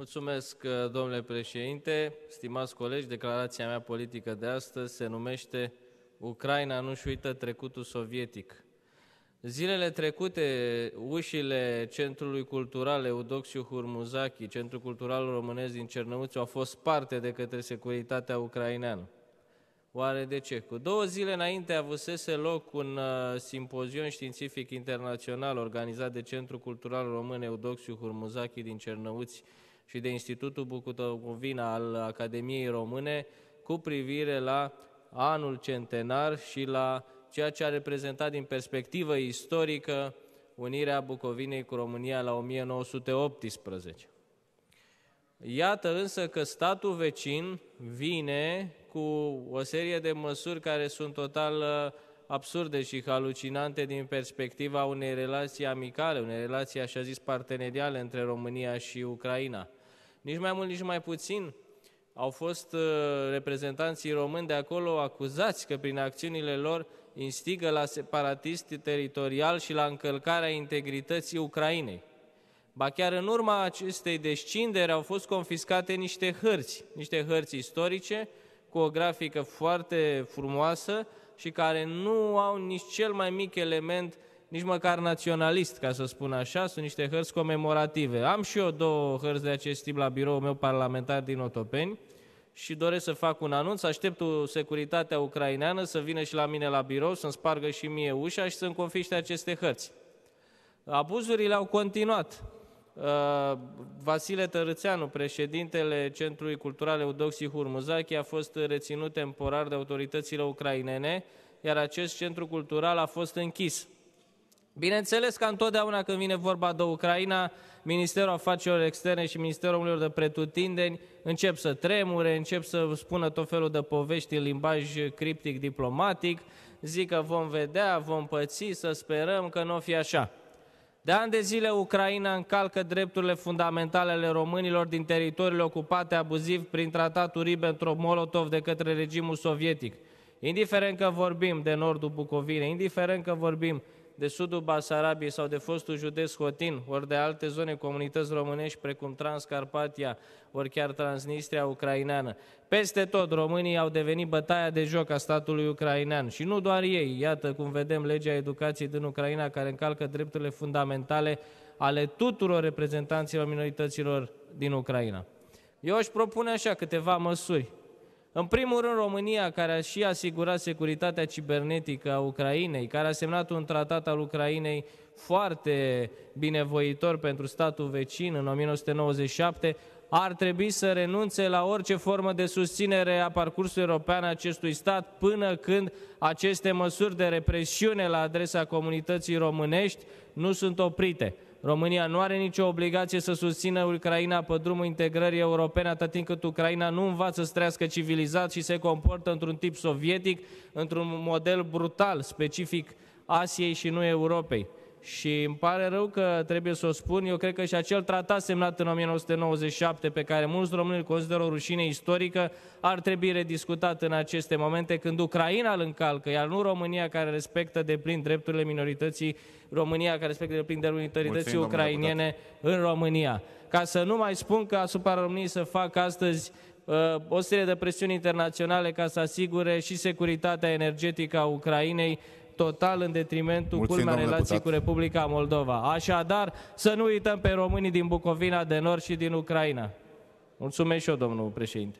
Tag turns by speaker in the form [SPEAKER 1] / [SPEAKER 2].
[SPEAKER 1] Mulțumesc, domnule președinte. Stimați colegi, declarația mea politică de astăzi se numește Ucraina nu-și uită trecutul sovietic. Zilele trecute, ușile Centrului Cultural Eudoxiu Hurmuzaki, Centrul Cultural Românesc din Cernăuți, au fost sparte de către securitatea ucraineană. Oare de ce? Cu două zile înainte avusese loc un uh, simpozion științific internațional organizat de Centrul Cultural Român Eudoxiu Hurmuzaki din Cernăuți și de Institutul Bucutovina al Academiei Române cu privire la anul centenar și la ceea ce a reprezentat din perspectivă istorică unirea Bucovinei cu România la 1918. Iată însă că statul vecin vine cu o serie de măsuri care sunt total uh, absurde și halucinante din perspectiva unei relații amicale, unei relații, așa zis, parteneriale între România și Ucraina. Nici mai mult, nici mai puțin, au fost uh, reprezentanții români de acolo acuzați că prin acțiunile lor instigă la separatist teritorial și la încălcarea integrității Ucrainei. Ba chiar în urma acestei descinderi au fost confiscate niște hărți, niște hărți istorice cu o grafică foarte frumoasă și care nu au nici cel mai mic element nici măcar naționalist, ca să spun așa, sunt niște hărți comemorative. Am și eu două hărți de acest tip la biroul meu parlamentar din Otopeni și doresc să fac un anunț. Aștept securitatea ucraineană să vină și la mine la birou, să-mi spargă și mie ușa și să-mi confiște aceste hărți. Abuzurile au continuat. Uh, Vasile Tărățeanu, președintele Centrului Cultural Eudoxii Hurmuzachi, a fost reținut temporar de autoritățile ucrainene, iar acest centru cultural a fost închis. Bineînțeles că întotdeauna când vine vorba de Ucraina, Ministerul Afacerilor Externe și Ministerul Omului de Pretutindeni încep să tremure, încep să spună tot felul de povești în limbaj criptic diplomatic, zic că vom vedea, vom păți, să sperăm că nu o fi așa. De ani de zile Ucraina încalcă drepturile fundamentale ale românilor din teritoriile ocupate abuziv prin tratatul Ribbentrop-Molotov de către regimul sovietic. Indiferent că vorbim de nordul Bucovinei, indiferent că vorbim de sudul Basarabiei sau de fostul județ Hotin, ori de alte zone, comunități românești precum Transcarpatia, ori chiar Transnistria ucraineană. Peste tot, românii au devenit bătaia de joc a statului ucrainean și nu doar ei. Iată cum vedem legea educației din Ucraina care încalcă drepturile fundamentale ale tuturor reprezentanților minorităților din Ucraina. Eu aș propune așa câteva măsuri în primul rând, România, care a și asigurat securitatea cibernetică a Ucrainei, care a semnat un tratat al Ucrainei foarte binevoitor pentru statul vecin în 1997, ar trebui să renunțe la orice formă de susținere a parcursului european a acestui stat până când aceste măsuri de represiune la adresa comunității românești nu sunt oprite. România nu are nicio obligație să susțină Ucraina pe drumul integrării europene atât timp cât Ucraina nu învață să trăiască civilizat și se comportă într-un tip sovietic, într-un model brutal, specific Asiei și nu Europei. Și îmi pare rău că trebuie să o spun, eu cred că și acel tratat semnat în 1997, pe care mulți români îl consideră o rușine istorică, ar trebui rediscutat în aceste momente când Ucraina îl încalcă, iar nu România care respectă de plin drepturile minorității, România care respectă de plin drepturile minorității ucrainiene în România. Ca să nu mai spun că asupra României să fac astăzi uh, o serie de presiuni internaționale ca să asigure și securitatea energetică a Ucrainei, total în detrimentul Mulțumim, culmea relației deputat. cu Republica Moldova. Așadar, să nu uităm pe românii din Bucovina de Nord și din Ucraina. Mulțumesc și eu, domnul președinte.